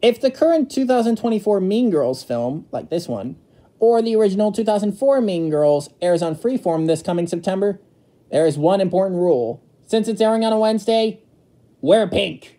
If the current 2024 Mean Girls film, like this one, or the original 2004 Mean Girls airs on Freeform this coming September, there is one important rule. Since it's airing on a Wednesday, wear pink.